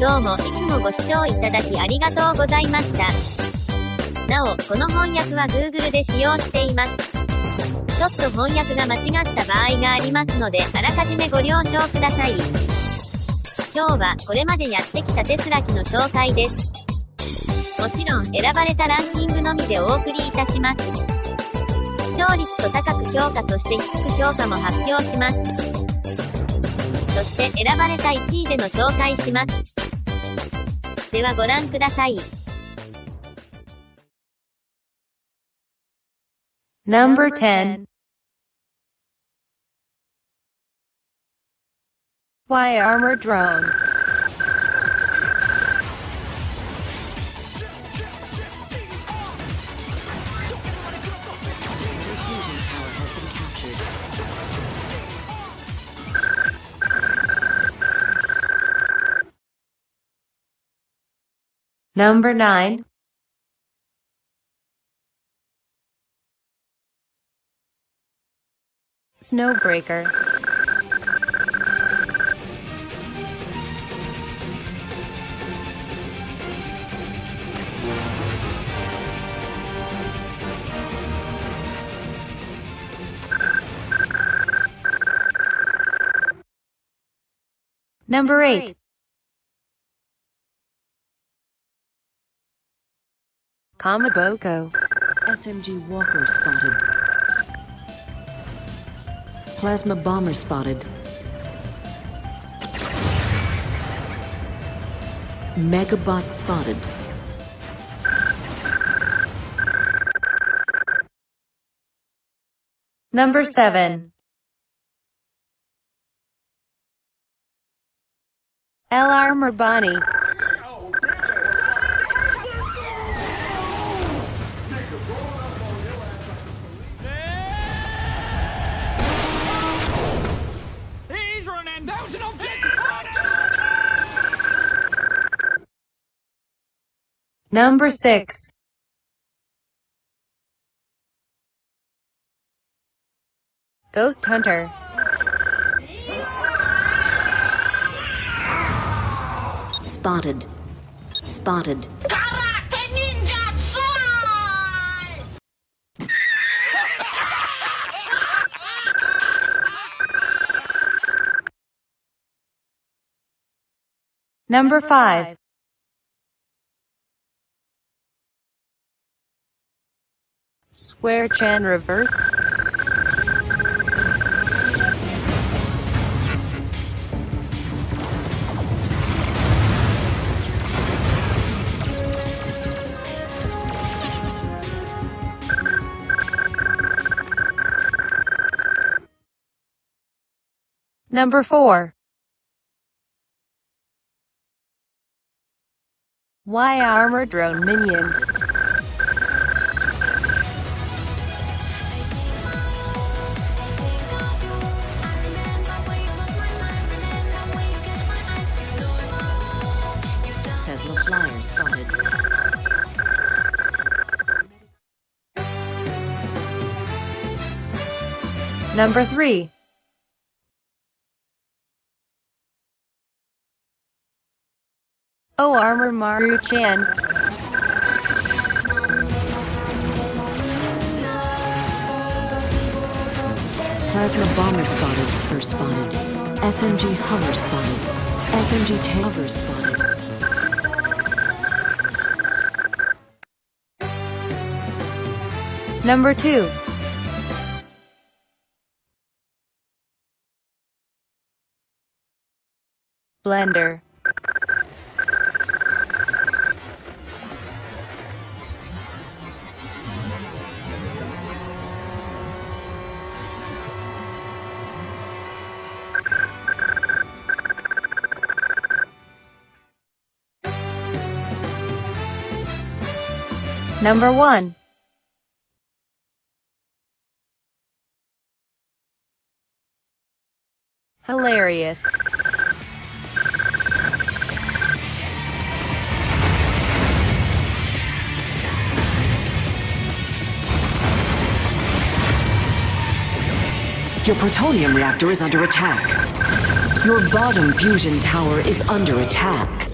どうも、いつもご視聴いただきありがとうございました。なお、この翻訳は Google で使用しています。ちょっと翻訳が間違った場合がありますので、あらかじめご了承ください。今日はこれまでやってきたテスラ機の紹介です。もちろん選ばれたランキングのみでお送りいたします。視聴率と高く評価そして低く評価も発表します。そして選ばれた1位での紹介します。ではご覧ください。Number 10. Y Armor Drone. Number 9. Snowbreaker. Number 8. Kamaboko. SMG Walker spotted. Plasma Bomber spotted. Megabot spotted. Number 7. LR Murbani. He's Number 6. Ghost Hunter. Spotted. Spotted. Karate Ninja! Number 5. Square Chan Reverse. Number 4. Y Armor Drone Minion. Tesla Flyer spotted. Number 3. O Armor Maru Chan. Plasma Bomber spotted. Or spotted. SMG Hover spotted. SMG Hover spotted. Number 2. Blender. Number 1. Hilarious. Your plutonium reactor is under attack. Your bottom fusion tower is under attack.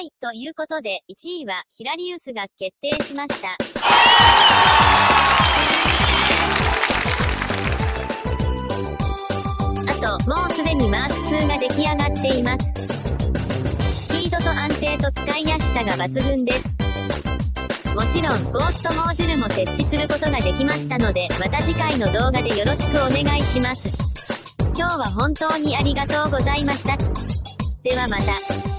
はい、ということで、1位は、ヒラリウスが決定しました。あと、もうすでにマーク2が出来上がっています。スピードと安定と使いやすさが抜群です。もちろん、ゴーストモージュルも設置することができましたので、また次回の動画でよろしくお願いします。今日は本当にありがとうございました。ではまた。